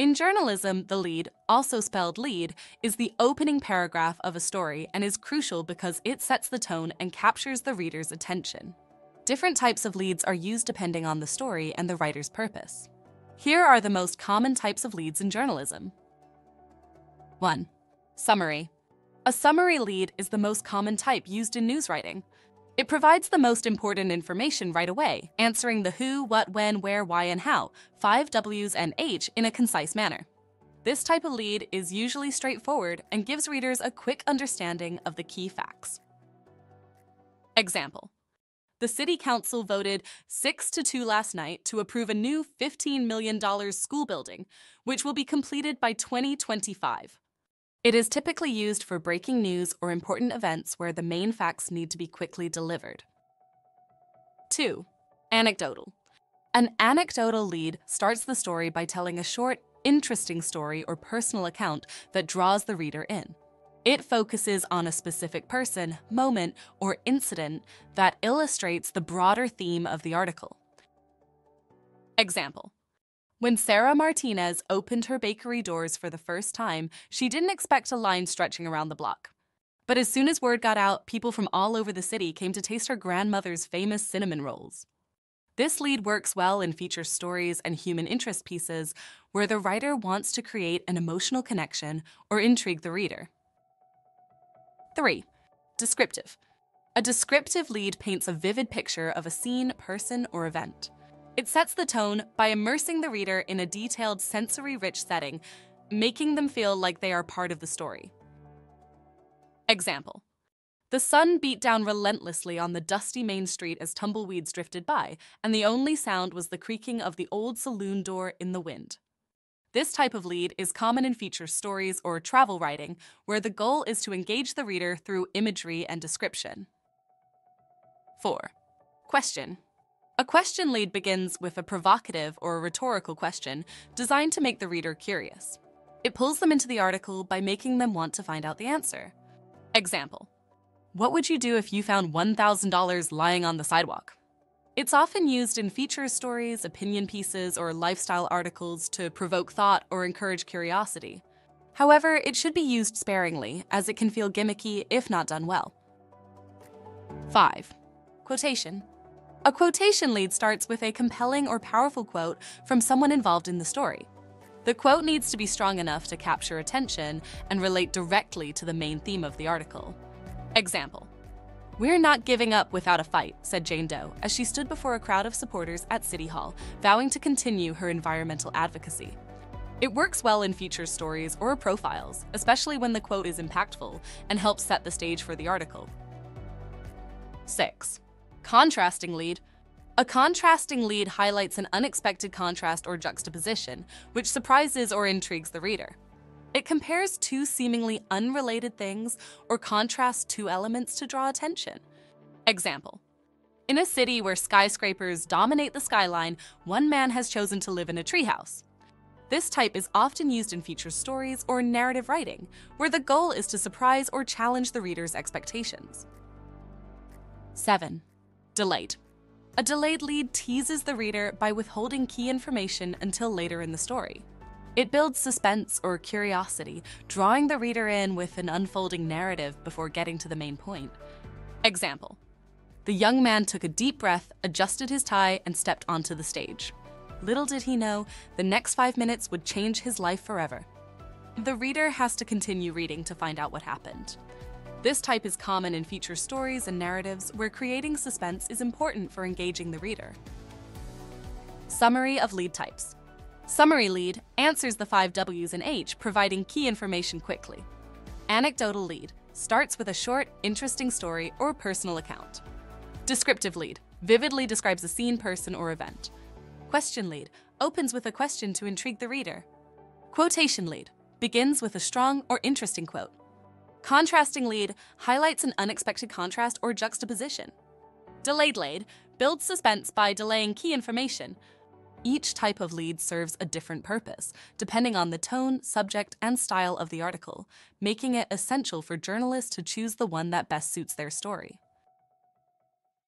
In journalism, the lead, also spelled lede, is the opening paragraph of a story and is crucial because it sets the tone and captures the reader's attention. Different types of leads are used depending on the story and the writer's purpose. Here are the most common types of leads in journalism. 1. Summary. A summary lead is the most common type used in news writing. It provides the most important information right away, answering the who, what, when, where, why, and how, five W's and H in a concise manner. This type of lead is usually straightforward and gives readers a quick understanding of the key facts. Example. The City Council voted 6 to 2 last night to approve a new $15 million school building, which will be completed by 2025. It is typically used for breaking news or important events where the main facts need to be quickly delivered. 2. Anecdotal. An anecdotal lead starts the story by telling a short, interesting story or personal account that draws the reader in. It focuses on a specific person, moment, or incident that illustrates the broader theme of the article. Example when Sarah Martinez opened her bakery doors for the first time, she didn't expect a line stretching around the block. But as soon as word got out, people from all over the city came to taste her grandmother's famous cinnamon rolls. This lead works well in feature stories and human interest pieces where the writer wants to create an emotional connection or intrigue the reader. 3. Descriptive. A descriptive lead paints a vivid picture of a scene, person, or event. It sets the tone by immersing the reader in a detailed, sensory rich setting, making them feel like they are part of the story. Example The sun beat down relentlessly on the dusty main street as tumbleweeds drifted by, and the only sound was the creaking of the old saloon door in the wind. This type of lead is common in feature stories or travel writing, where the goal is to engage the reader through imagery and description. 4. Question a question lead begins with a provocative or a rhetorical question designed to make the reader curious. It pulls them into the article by making them want to find out the answer. Example What would you do if you found $1,000 lying on the sidewalk? It's often used in feature stories, opinion pieces, or lifestyle articles to provoke thought or encourage curiosity. However, it should be used sparingly, as it can feel gimmicky if not done well. 5. Quotation a quotation lead starts with a compelling or powerful quote from someone involved in the story. The quote needs to be strong enough to capture attention and relate directly to the main theme of the article. Example We're not giving up without a fight, said Jane Doe as she stood before a crowd of supporters at City Hall, vowing to continue her environmental advocacy. It works well in feature stories or profiles, especially when the quote is impactful and helps set the stage for the article. 6. Contrasting lead. A contrasting lead highlights an unexpected contrast or juxtaposition, which surprises or intrigues the reader. It compares two seemingly unrelated things or contrasts two elements to draw attention. Example In a city where skyscrapers dominate the skyline, one man has chosen to live in a treehouse. This type is often used in feature stories or narrative writing, where the goal is to surprise or challenge the reader's expectations. 7. Delayed. A delayed lead teases the reader by withholding key information until later in the story. It builds suspense or curiosity, drawing the reader in with an unfolding narrative before getting to the main point. Example The young man took a deep breath, adjusted his tie, and stepped onto the stage. Little did he know, the next five minutes would change his life forever. The reader has to continue reading to find out what happened. This type is common in feature stories and narratives where creating suspense is important for engaging the reader. Summary of lead types. Summary lead answers the five W's and H, providing key information quickly. Anecdotal lead starts with a short, interesting story or personal account. Descriptive lead vividly describes a scene, person, or event. Question lead opens with a question to intrigue the reader. Quotation lead begins with a strong or interesting quote. Contrasting lead highlights an unexpected contrast or juxtaposition. Delayed lead builds suspense by delaying key information. Each type of lead serves a different purpose, depending on the tone, subject, and style of the article, making it essential for journalists to choose the one that best suits their story.